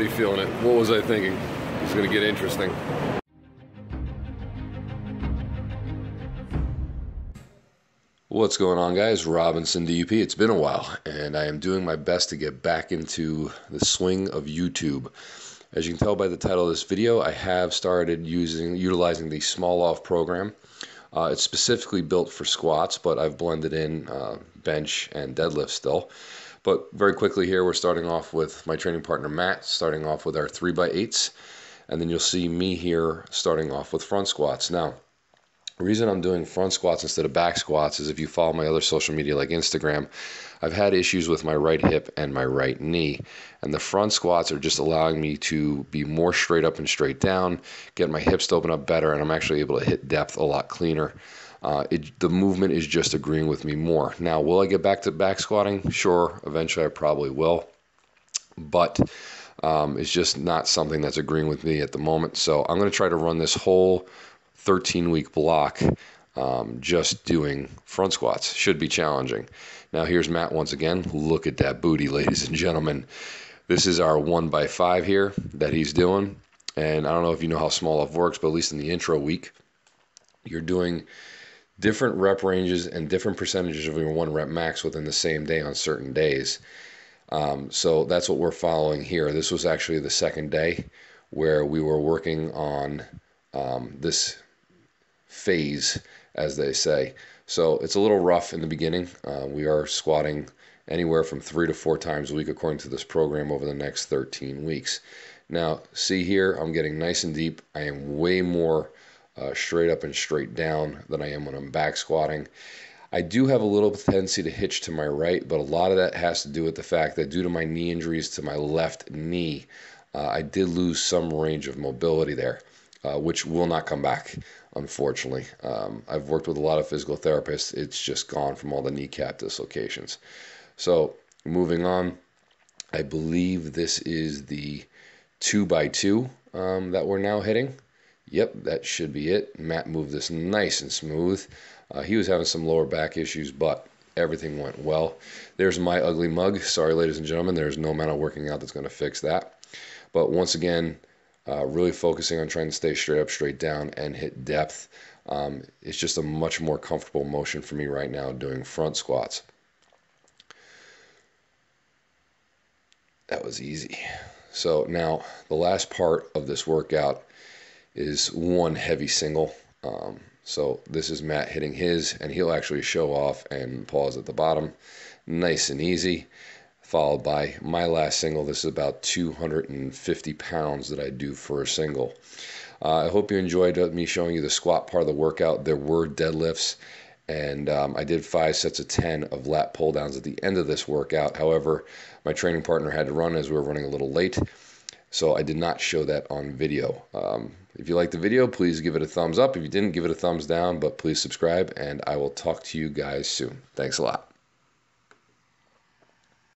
already feeling it. What was I thinking? It's gonna get interesting. What's going on, guys? Robinson DUP. It's been a while, and I am doing my best to get back into the swing of YouTube. As you can tell by the title of this video, I have started using utilizing the Smolov program. Uh, it's specifically built for squats, but I've blended in uh, bench and deadlift still. But very quickly here, we're starting off with my training partner Matt, starting off with our three by eights. and then you'll see me here starting off with front squats. Now, the reason I'm doing front squats instead of back squats is if you follow my other social media like Instagram, I've had issues with my right hip and my right knee. And the front squats are just allowing me to be more straight up and straight down, get my hips to open up better, and I'm actually able to hit depth a lot cleaner. Uh, it, the movement is just agreeing with me more. Now, will I get back to back squatting? Sure, eventually I probably will. But um, it's just not something that's agreeing with me at the moment. So I'm going to try to run this whole 13 week block um, just doing front squats. Should be challenging. Now, here's Matt once again. Look at that booty, ladies and gentlemen. This is our one by five here that he's doing. And I don't know if you know how Smolov works, but at least in the intro week, you're doing different rep ranges and different percentages of your one rep max within the same day on certain days. Um, so that's what we're following here. This was actually the second day where we were working on um, this phase, as they say. So it's a little rough in the beginning. Uh, we are squatting anywhere from three to four times a week according to this program over the next 13 weeks. Now, see here, I'm getting nice and deep. I am way more uh, straight up and straight down than I am when I'm back squatting. I do have a little tendency to hitch to my right, but a lot of that has to do with the fact that due to my knee injuries to my left knee, uh, I did lose some range of mobility there uh, which will not come back, unfortunately. Um, I've worked with a lot of physical therapists. It's just gone from all the kneecap dislocations. So, moving on, I believe this is the two by two um, that we're now hitting. Yep, that should be it. Matt moved this nice and smooth. Uh, he was having some lower back issues, but everything went well. There's my ugly mug. Sorry, ladies and gentlemen, there's no amount of working out that's going to fix that. But once again, uh, really focusing on trying to stay straight up, straight down, and hit depth. Um, it's just a much more comfortable motion for me right now doing front squats. That was easy. So now the last part of this workout is one heavy single. Um, so this is Matt hitting his, and he'll actually show off and pause at the bottom. Nice and easy followed by my last single. This is about 250 pounds that I do for a single. Uh, I hope you enjoyed me showing you the squat part of the workout. There were deadlifts, and um, I did five sets of 10 of lat pull downs at the end of this workout. However, my training partner had to run as we were running a little late, so I did not show that on video. Um, if you liked the video, please give it a thumbs up. If you didn't, give it a thumbs down, but please subscribe, and I will talk to you guys soon. Thanks a lot.